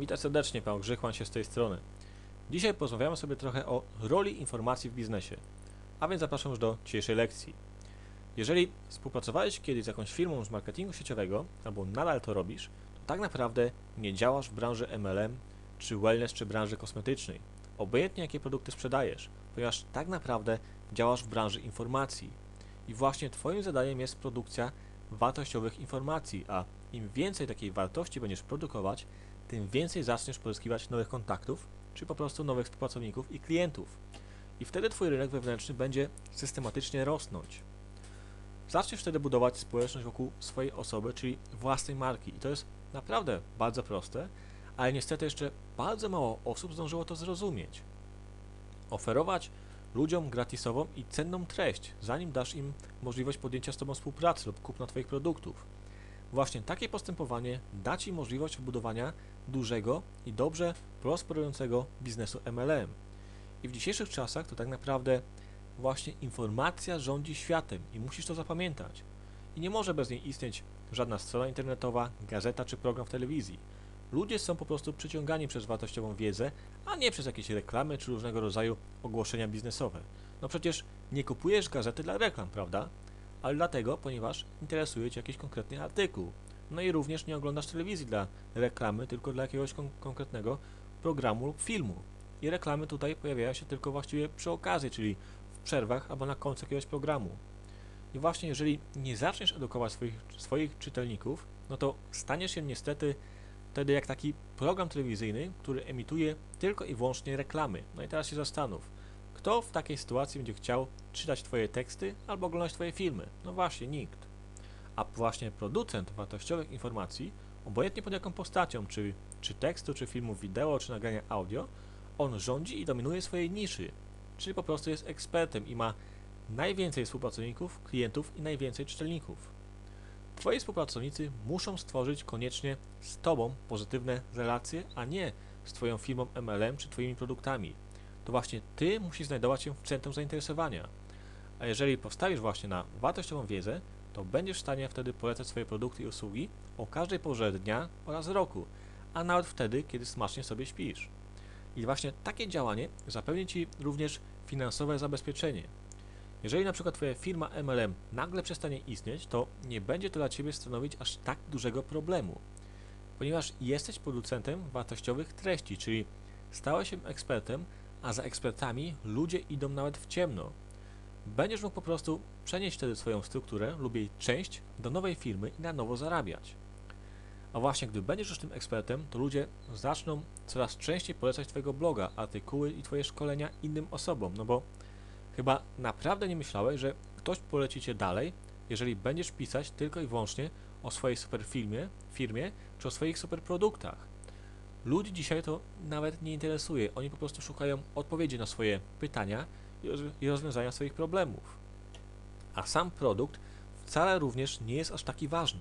Witam serdecznie, Paweł Grzechman się z tej strony. Dzisiaj porozmawiamy sobie trochę o roli informacji w biznesie. A więc zapraszam już do dzisiejszej lekcji. Jeżeli współpracowałeś kiedyś z jakąś firmą z marketingu sieciowego, albo nadal to robisz, to tak naprawdę nie działasz w branży MLM, czy wellness, czy branży kosmetycznej. Obojętnie jakie produkty sprzedajesz, ponieważ tak naprawdę działasz w branży informacji. I właśnie Twoim zadaniem jest produkcja wartościowych informacji, a im więcej takiej wartości będziesz produkować, tym więcej zaczniesz pozyskiwać nowych kontaktów, czy po prostu nowych współpracowników i klientów. I wtedy Twój rynek wewnętrzny będzie systematycznie rosnąć. Zaczniesz wtedy budować społeczność wokół swojej osoby, czyli własnej marki. I to jest naprawdę bardzo proste, ale niestety jeszcze bardzo mało osób zdążyło to zrozumieć. Oferować ludziom gratisową i cenną treść, zanim dasz im możliwość podjęcia z Tobą współpracy lub kupna Twoich produktów. Właśnie takie postępowanie da Ci możliwość budowania dużego i dobrze prosperującego biznesu MLM. I w dzisiejszych czasach to tak naprawdę właśnie informacja rządzi światem i musisz to zapamiętać. I nie może bez niej istnieć żadna strona internetowa, gazeta czy program w telewizji. Ludzie są po prostu przyciągani przez wartościową wiedzę, a nie przez jakieś reklamy czy różnego rodzaju ogłoszenia biznesowe. No przecież nie kupujesz gazety dla reklam, prawda? Ale dlatego, ponieważ interesuje Cię jakiś konkretny artykuł. No i również nie oglądasz telewizji dla reklamy, tylko dla jakiegoś kon konkretnego programu lub filmu. I reklamy tutaj pojawiają się tylko właściwie przy okazji, czyli w przerwach albo na końcu jakiegoś programu. I właśnie jeżeli nie zaczniesz edukować swoich, swoich czytelników, no to staniesz się niestety wtedy jak taki program telewizyjny, który emituje tylko i wyłącznie reklamy. No i teraz się zastanów, kto w takiej sytuacji będzie chciał czytać Twoje teksty albo oglądać Twoje filmy? No właśnie, nikt. A właśnie producent wartościowych informacji, obojętnie pod jaką postacią, czy, czy tekstu, czy filmu wideo, czy nagrania audio, on rządzi i dominuje swojej niszy, czyli po prostu jest ekspertem i ma najwięcej współpracowników, klientów i najwięcej czytelników. Twoi współpracownicy muszą stworzyć koniecznie z Tobą pozytywne relacje, a nie z Twoją firmą MLM czy Twoimi produktami. To właśnie Ty musisz znajdować się w centrum zainteresowania. A jeżeli postawisz właśnie na wartościową wiedzę, to będziesz w stanie wtedy polecać swoje produkty i usługi o każdej porze dnia oraz roku, a nawet wtedy, kiedy smacznie sobie śpisz. I właśnie takie działanie zapewni Ci również finansowe zabezpieczenie. Jeżeli na przykład Twoja firma MLM nagle przestanie istnieć, to nie będzie to dla Ciebie stanowić aż tak dużego problemu, ponieważ jesteś producentem wartościowych treści, czyli stałeś się ekspertem, a za ekspertami ludzie idą nawet w ciemno. Będziesz mógł po prostu przenieść wtedy swoją strukturę lub jej część do nowej firmy i na nowo zarabiać. A właśnie gdy będziesz już tym ekspertem, to ludzie zaczną coraz częściej polecać Twojego bloga, artykuły i Twoje szkolenia innym osobom, no bo chyba naprawdę nie myślałeś, że ktoś poleci Cię dalej, jeżeli będziesz pisać tylko i wyłącznie o swojej super firmie, firmie czy o swoich super produktach. Ludzi dzisiaj to nawet nie interesuje, oni po prostu szukają odpowiedzi na swoje pytania i rozwiązania swoich problemów. A sam produkt wcale również nie jest aż taki ważny.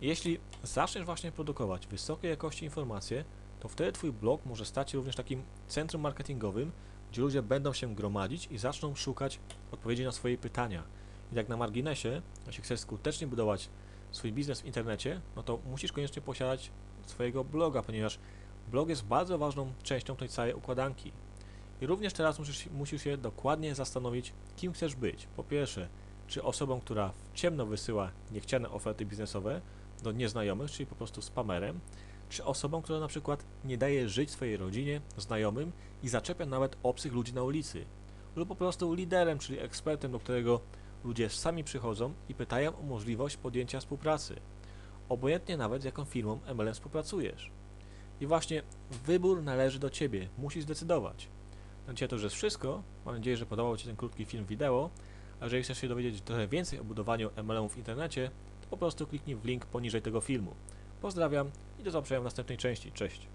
Jeśli zaczniesz właśnie produkować wysokiej jakości informacje, to wtedy Twój blog może stać się również takim centrum marketingowym, gdzie ludzie będą się gromadzić i zaczną szukać odpowiedzi na swoje pytania. I tak na marginesie, jeśli chcesz skutecznie budować swój biznes w internecie, no to musisz koniecznie posiadać swojego bloga, ponieważ blog jest bardzo ważną częścią tej całej układanki. I również teraz musisz, musisz się dokładnie zastanowić, kim chcesz być. Po pierwsze, czy osobą, która w ciemno wysyła niechciane oferty biznesowe do nieznajomych, czyli po prostu spamerem, czy osobą, która na przykład nie daje żyć swojej rodzinie, znajomym i zaczepia nawet obcych ludzi na ulicy, lub po prostu liderem, czyli ekspertem, do którego ludzie sami przychodzą i pytają o możliwość podjęcia współpracy, obojętnie nawet z jaką firmą MLM współpracujesz. I właśnie wybór należy do Ciebie, musisz zdecydować. Na dzisiaj to już jest wszystko. Mam nadzieję, że podobał Ci ten krótki film wideo. A jeżeli chcesz się dowiedzieć trochę więcej o budowaniu MLM w internecie, to po prostu kliknij w link poniżej tego filmu. Pozdrawiam i do zobaczenia w następnej części. Cześć!